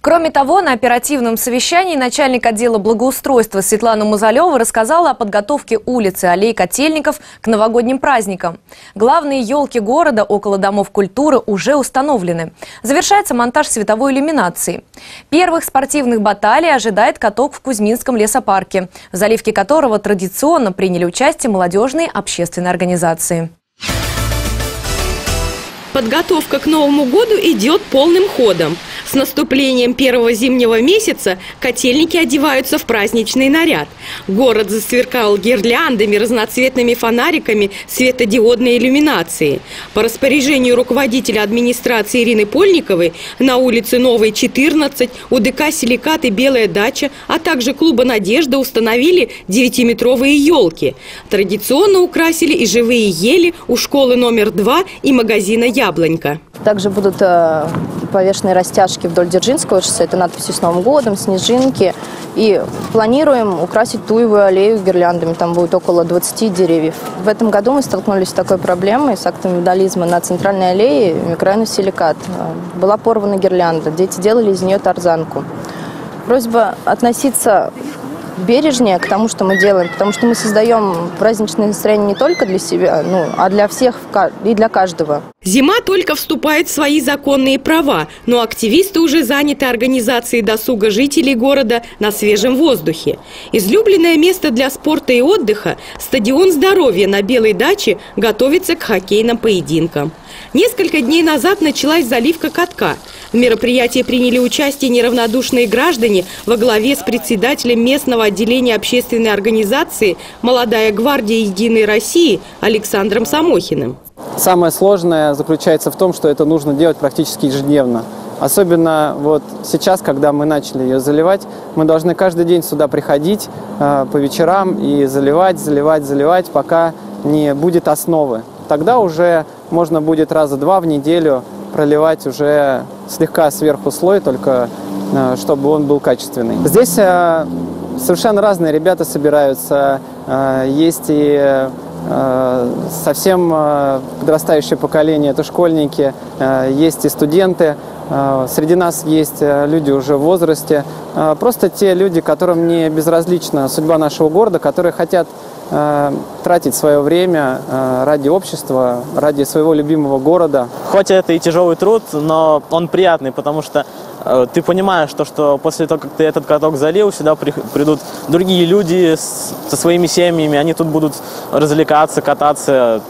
Кроме того, на оперативном совещании начальник отдела благоустройства Светлана Мазалева рассказала о подготовке улицы аллей Котельников к новогодним праздникам. Главные елки города около домов культуры уже установлены. Завершается монтаж световой иллюминации. Первых спортивных баталий ожидает каток в Кузьминском лесопарке, в заливке которого традиционно приняли участие молодежные общественные организации. Подготовка к Новому году идет полным ходом. С наступлением первого зимнего месяца котельники одеваются в праздничный наряд. Город засверкал гирляндами, разноцветными фонариками, светодиодной иллюминацией. По распоряжению руководителя администрации Ирины Польниковой на улице Новой, 14, у ДК «Силикат» и «Белая дача», а также клуба «Надежда» установили 9-метровые елки. Традиционно украсили и живые ели у школы номер 2 и магазина «Яблонька». Также будут э, повешены растяжки вдоль Дзержинского шоссе. Это надписи «С Новым годом», «Снежинки». И планируем украсить Туевую аллею гирляндами. Там будет около 20 деревьев. В этом году мы столкнулись с такой проблемой, с актом вандализма на центральной аллее микрорайона Силикат. Была порвана гирлянда. Дети делали из нее тарзанку. Просьба относиться бережнее к тому, что мы делаем, потому что мы создаем праздничное настроение не только для себя, ну, а для всех и для каждого. Зима только вступает в свои законные права, но активисты уже заняты организацией досуга жителей города на свежем воздухе. Излюбленное место для спорта и отдыха – стадион здоровья на Белой даче готовится к хоккейным поединкам. Несколько дней назад началась заливка катка. В мероприятии приняли участие неравнодушные граждане во главе с председателем местного отделения общественной организации «Молодая гвардия Единой России» Александром Самохиным. Самое сложное заключается в том, что это нужно делать практически ежедневно. Особенно вот сейчас, когда мы начали ее заливать, мы должны каждый день сюда приходить э, по вечерам и заливать, заливать, заливать, пока не будет основы. Тогда уже можно будет раза два в неделю проливать уже слегка сверху слой, только э, чтобы он был качественный. Здесь э, совершенно разные ребята собираются. Э, есть и совсем подрастающее поколение, это школьники, есть и студенты. Среди нас есть люди уже в возрасте, просто те люди, которым не безразлична судьба нашего города, которые хотят Э, тратить свое время э, ради общества, ради своего любимого города. Хоть это и тяжелый труд, но он приятный, потому что э, ты понимаешь, то, что после того, как ты этот каток залил, сюда придут другие люди со своими семьями, они тут будут развлекаться, кататься,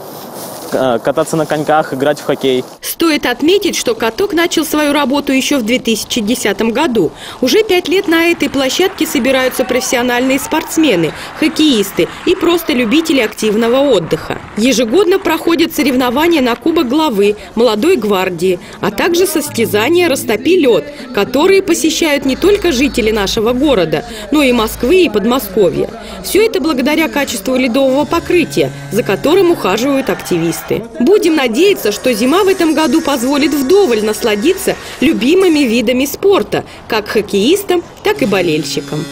Э, кататься на коньках, играть в хоккей. Стоит отметить, что каток начал свою работу еще в 2010 году. Уже пять лет на этой площадке собираются профессиональные спортсмены, хоккеисты и просто любители активного отдыха. Ежегодно проходят соревнования на Кубок главы, молодой гвардии, а также состязания «Растопи лед», которые посещают не только жители нашего города, но и Москвы и Подмосковья. Все это благодаря качеству ледового покрытия, за которым ухаживают активисты. Будем надеяться, что зима в этом году позволит вдоволь насладиться любимыми видами спорта, как хоккеистам, так и болельщикам.